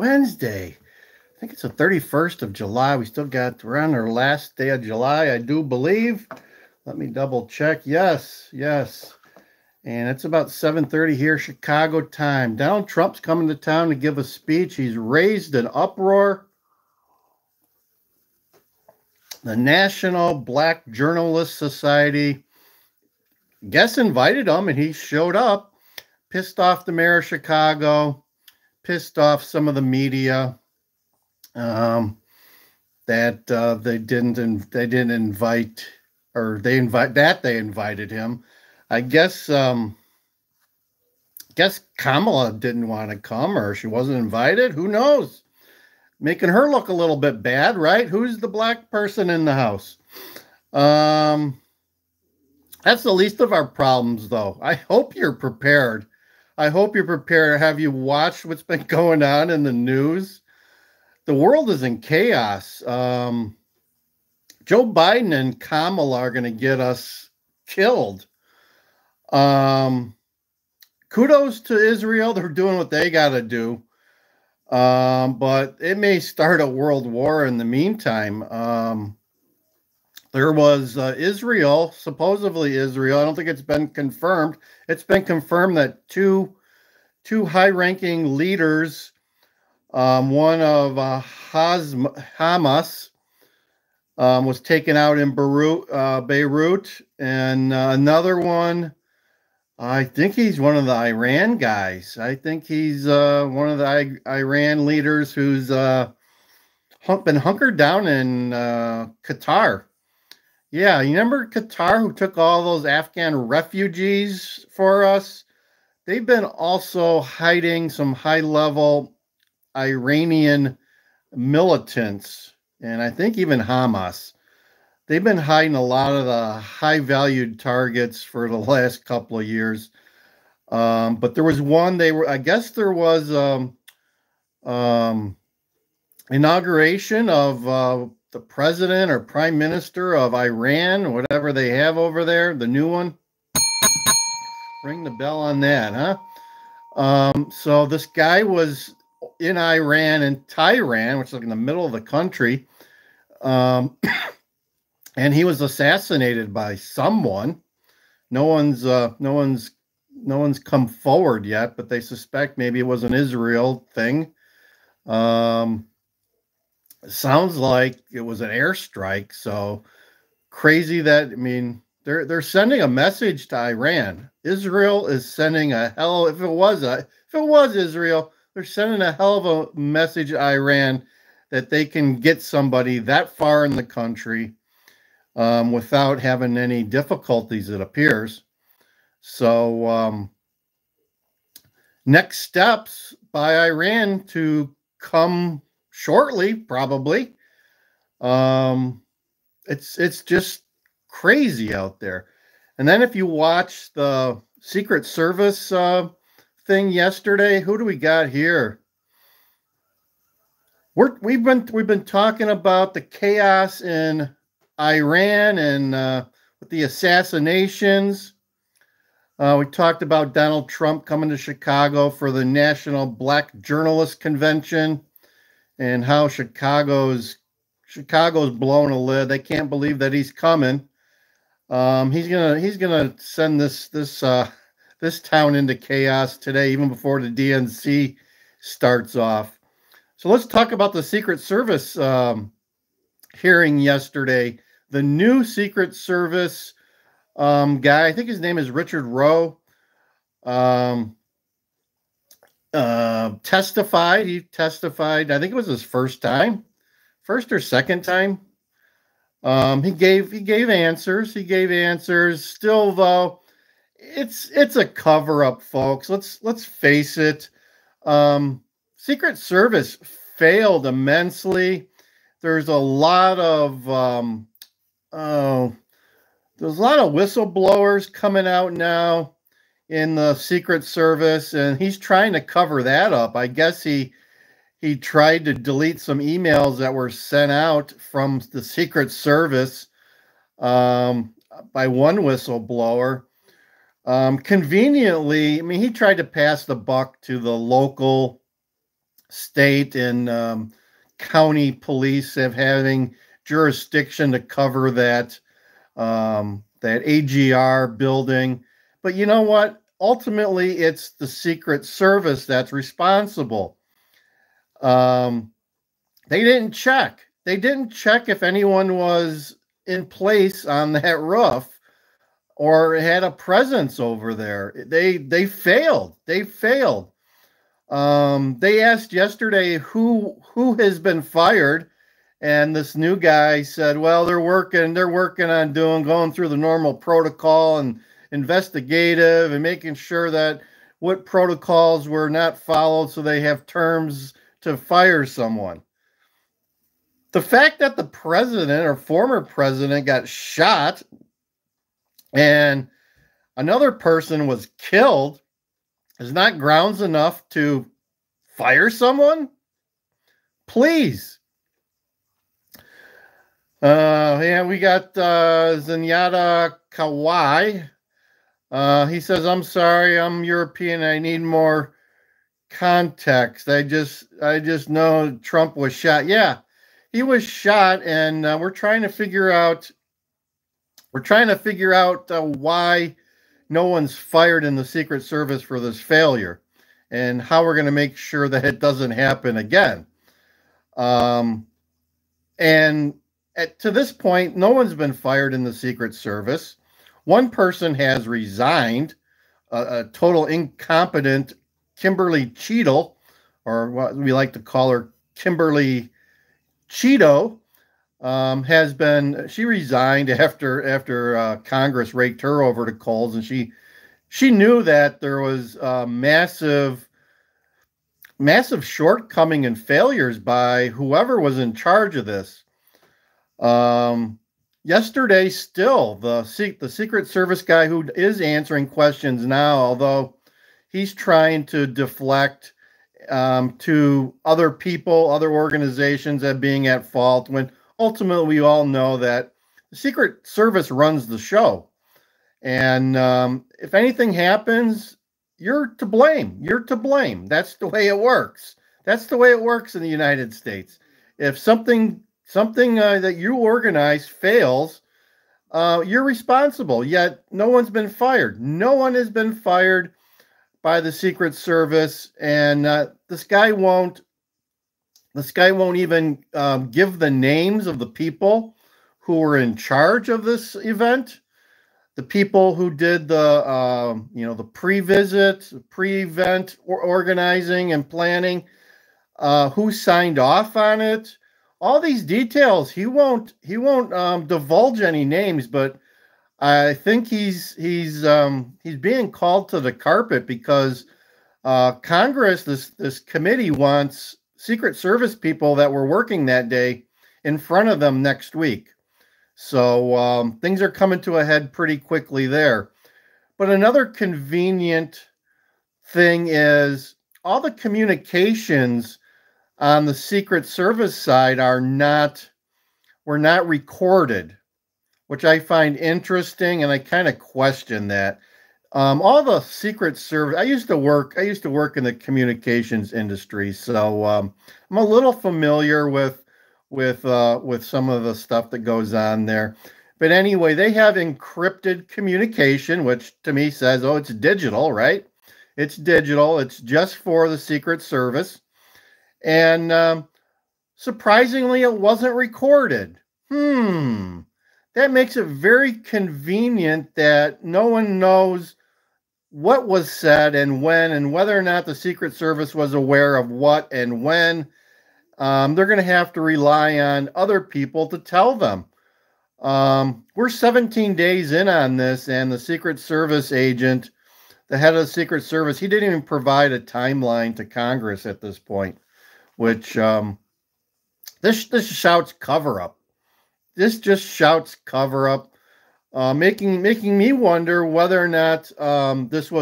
Wednesday. I think it's the 31st of July. We still got we're on our last day of July, I do believe. Let me double check. Yes, yes. And it's about 7:30 here, Chicago time. Donald Trump's coming to town to give a speech. He's raised an uproar. The National Black Journalists Society guess invited him and he showed up, pissed off the mayor of Chicago, pissed off some of the media um, that uh, they didn't in, they didn't invite or they invite that they invited him. I guess um, guess Kamala didn't want to come or she wasn't invited. Who knows? Making her look a little bit bad, right? Who's the black person in the house? Um, that's the least of our problems, though. I hope you're prepared. I hope you're prepared. Have you watched what's been going on in the news? the world is in chaos. Um, Joe Biden and Kamala are going to get us killed. Um, kudos to Israel. They're doing what they got to do. Um, but it may start a world war in the meantime. Um, there was uh, Israel, supposedly Israel. I don't think it's been confirmed. It's been confirmed that two two high-ranking leaders um, one of uh, Hamas um, was taken out in Beirut, uh, Beirut and uh, another one. I think he's one of the Iran guys. I think he's uh, one of the I- Iran leaders who's uh, been hunkered down in Qatar. Yeah, you remember Qatar who took all those Afghan refugees for us? They've been also hiding some high level Iranian militants, and I think even Hamas, they've been hiding a lot of the high valued targets for the last couple of years. Um, but there was one they were, I guess there was um, um, inauguration of uh, the president or prime minister of Iran, whatever they have over there, the new one. Ring the bell on that, huh? Um, so this guy was in Iran and Tehran, which is like in the middle of the country. Um, and he was assassinated by someone. No one's uh, no one's no one's come forward yet, but they suspect maybe it was an Israel thing. Um, sounds like it was an airstrike. So crazy that I mean they're they're sending a message to Iran. Israel is sending a hell if it was a if it was Israel, they're sending a hell of a message to Iran that they can get somebody that far in the country um, without having any difficulties, it appears. So, um, next steps by Iran to come shortly, probably. Um, it's it's just crazy out there. And then if you watch the Secret Service uh, thing yesterday. Who do we got here? We're, we've been we've been talking about the chaos in Iran and uh, with the assassinations. Uh, we talked about Donald Trump coming to Chicago for the National Black Journalist Convention and how Chicago's Chicago's blown a lid. They can't believe that he's coming. Um, he's gonna he's gonna send this this uh, this town into chaos today, even before the DNC starts off. So let's talk about the Secret Service um, hearing yesterday. The new Secret Service um, guy, I think his name is Richard Rowe, um, uh, testified. He testified. I think it was his first time, first or second time. Um, he gave he gave answers. He gave answers. Still, though, it's it's a cover up, folks. Let's let's face it. Um, Secret Service failed immensely. There's a lot of um, oh, there's a lot of whistleblowers coming out now in the Secret Service, and he's trying to cover that up. I guess he he tried to delete some emails that were sent out from the Secret Service um, by one whistleblower um, conveniently, I mean, he tried to pass the buck to the local state and um, county police of having jurisdiction to cover that um, that AGR building. But you know what? Ultimately, it's the Secret Service that's responsible. Um, they didn't check. They didn't check if anyone was in place on that roof or had a presence over there. They they failed. They failed. Um, they asked yesterday who who has been fired, and this new guy said, "Well, they're working. They're working on doing going through the normal protocol and investigative and making sure that what protocols were not followed, so they have terms to fire someone." The fact that the president or former president got shot and another person was killed is not grounds enough to fire someone? Please. Uh, yeah, we got uh, Zenyatta Kawai. Uh, he says, "I'm sorry, I'm European. I need more context. I just, I just know Trump was shot. Yeah, he was shot, and uh, we're trying to figure out we're trying to figure out uh, why no one's fired in the Secret Service for this failure and how we're going to make sure that it doesn't happen again. Um, and at, to this point, no one's been fired in the Secret Service. One person has resigned, a, a total incompetent Kimberly Cheatle, or what we like to call her Kimberly Cheeto, um, has been she resigned after after uh, Congress raked her over the coals, and she she knew that there was uh, massive massive shortcoming and failures by whoever was in charge of this. Um, yesterday, still the the Secret Service guy who is answering questions now, although he's trying to deflect um, to other people, other organizations at being at fault when ultimately we all know that the Secret Service runs the show. And um, if anything happens, you're to blame. You're to blame. That's the way it works. That's the way it works in the United States. If something something uh, that you organize fails, uh, you're responsible. Yet no one's been fired. No one has been fired by the Secret Service, and uh, this guy won't this guy won't even um, give the names of the people who were in charge of this event, the people who did the um, you know the pre-visit, pre-event organizing and planning, uh, who signed off on it. All these details he won't he won't um, divulge any names, but I think he's he's um, he's being called to the carpet because uh, Congress this this committee wants Secret Service people that were working that day in front of them next week. So um, things are coming to a head pretty quickly there. But another convenient thing is all the communications on the Secret Service side are not were not recorded, which I find interesting, and I kind of question that. Um, all the secret service. I used to work. I used to work in the communications industry, so um, I'm a little familiar with with uh, with some of the stuff that goes on there. But anyway, they have encrypted communication, which to me says, oh, it's digital, right? It's digital. It's just for the Secret Service, and um, surprisingly, it wasn't recorded. Hmm. That makes it very convenient that no one knows what was said and when, and whether or not the Secret Service was aware of what and when. Um, they're going to have to rely on other people to tell them. Um, we're 17 days in on this, and the Secret Service agent, the head of the Secret Service, he didn't even provide a timeline to Congress at this point, which um, this this shouts cover up. This just shouts cover up uh, making making me wonder whether or not um, this was